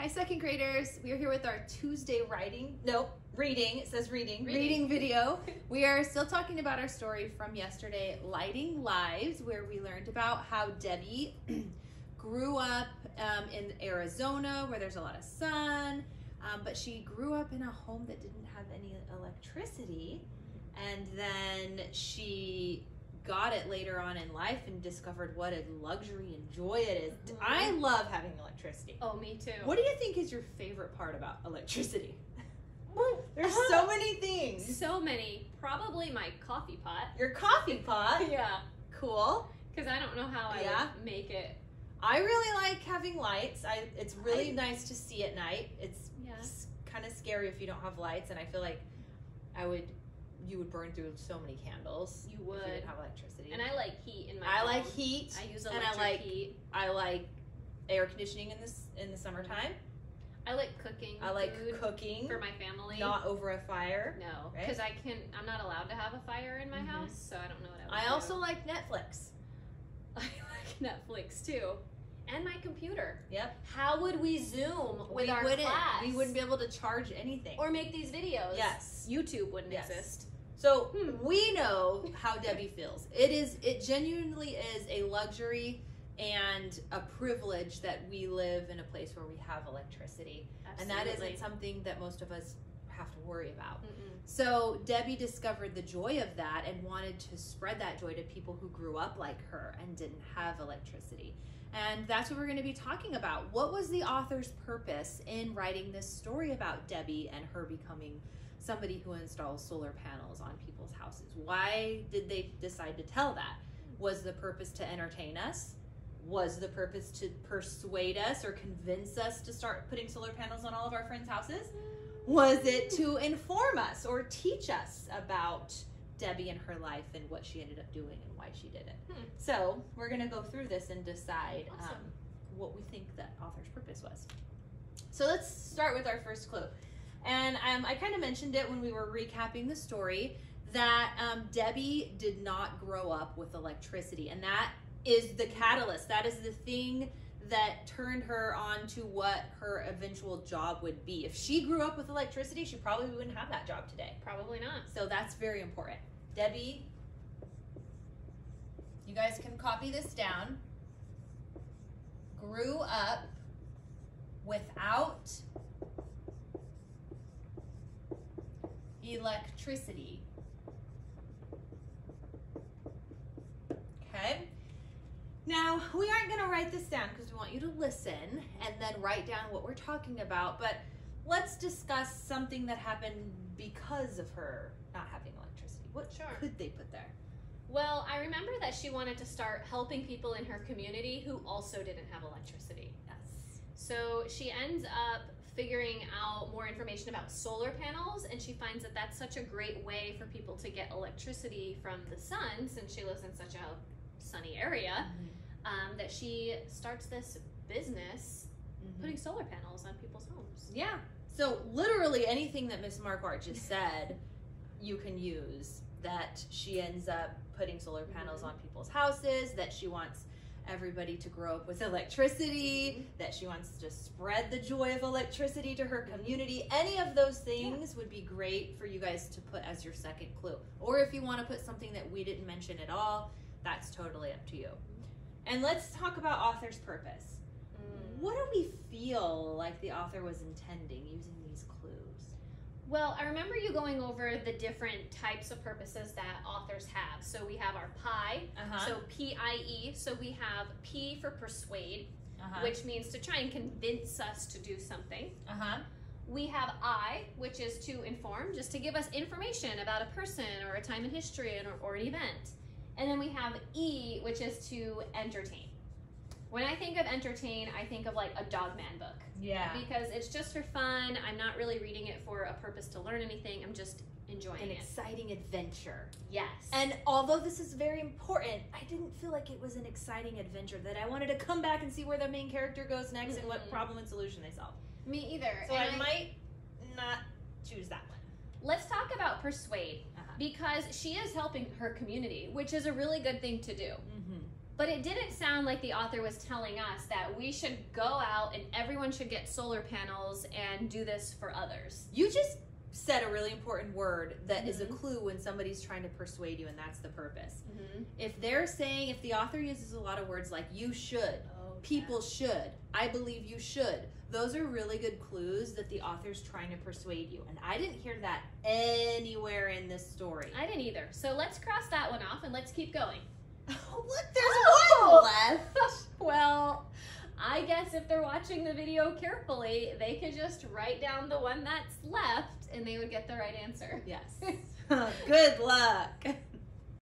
Hi, second graders. We are here with our Tuesday writing. No, reading. It says reading. Reading. Reading, video. we are still talking about our story from yesterday, Lighting Lives, where we learned about how Debbie grew up um, in Arizona, where there's a lot of sun. Um, but she grew up in a home that didn't have any electricity. And then she got it later on in life and discovered what a luxury and joy it is. Mhm. I love having electricity. Oh, me too. What do you think is your favorite part about electricity? There's so many things. So many. Probably my coffee pot. Your coffee pot, Yeah. cool. Because I don't know how I Yeah. make it. I really like having lights. I it's really I- nice to see at night. It's Yeah. kind of scary if you don't have lights, and I feel like I would you would burn through so many candles. You if you would. didn't have electricity. And I like heat in my I like heat. I use and I like heat. I like air conditioning in this in the summertime. I like cooking. I like cooking, for my family. not over a fire. no, right? because I can. I'm not allowed to have a fire in my Mhm. house, so I don't know what I. Would I do. also like Netflix. I like Netflix too, and my computer. Yep. How would we Zoom with we our wouldn't class? we wouldn't be able to charge anything. or make these videos. Yes. YouTube wouldn't Yes. exist. So Hmm. we know how Debbie feels. It is it genuinely is a luxury and a privilege that we live in a place where we have electricity. And that Absolutely. isn't something that most of us have to worry about. Mm-mm. So Debbie discovered the joy of that and wanted to spread that joy to people who grew up like her and didn't have electricity. And that's what we're going to be talking about. What was the author's purpose in writing this story about Debbie and her becoming somebody who installs solar panels on people's houses? Why did they decide to tell that? Was the purpose to entertain us? Was the purpose to persuade us or convince us to start putting solar panels on all of our friends' houses? Was it to inform us or teach us about Debbie and her life and what she ended up doing and why she did it? Hmm. So we're going to go through this and decide um, what we think the author's purpose was. So let's start with our first clue. And um, I kind of mentioned it when we were recapping the story that um, Debbie did not grow up with electricity. And that is the catalyst. That is the thing that turned her on to what her eventual job would be. If she grew up with electricity, she probably wouldn't have that job today. Probably not. So that's very important. Debbie, you guys can copy this down. Grew up without electricity. Okay. Now, we aren't going to write this down because we want you to listen and then write down what we're talking about, but let's discuss something that happened because of her not having electricity. What Sure. could they put there? Well, I remember that she wanted to start helping people in her community who also didn't have electricity. Yes. So she ends up figuring out more information about solar panels, and she finds that that's such a great way for people to get electricity from the sun, since she lives in such a sunny area, mm-hmm. Um, that she starts this business Mhm. putting solar panels on people's homes. Yeah. So literally anything that Miss Marquardt just said, you can use. That she ends up putting solar panels on people's houses. That she wants everybody to grow up with electricity. That she wants to spread the joy of electricity to her community. Any of those things would be great for you guys to put as your second clue. Or if you want to put something that we didn't mention at all, that's totally up to you. And let's talk about author's purpose. What do we feel like the author was intending using these clues? Well, I remember you going over the different types of purposes that authors have. So we have our PIE, Uh-huh. so P I E. So we have P for persuade, uh-huh. which means to try and convince us to do something. uh-huh. We have I, which is to inform, just to give us information about a person or a time in history or, or an event. And then we have E, which is to entertain. When I think of entertain, I think of like a Dogman book Yeah. because it's just for fun. I'm not really reading it for a purpose to learn anything. I'm just enjoying An it. exciting adventure. Yes. And although this is very important, I didn't feel like it was an exciting adventure that I wanted to come back and see where the main character goes next and what problem and solution they solve. me either. So And I, might not choose that one. Let's talk about persuade Uh-huh. because she is helping her community, which is a really good thing to do. Mm-hmm. But it didn't sound like the author was telling us that we should go out and everyone should get solar panels and do this for others. You just said a really important word that is a Mhm. clue when somebody's trying to persuade you, and that's the purpose. Mm-hmm. If they're saying, if the author uses a lot of words like you should, people should, I believe you should, those are really good clues that the author's trying to persuade you. And I didn't hear that anywhere in this story. I didn't either. So let's cross that one off and let's keep going. Oh, look, there's Oh. one left. well, I guess if they're watching the video carefully, they could just write down the one that's left and they would get the right answer. Yes. Good luck.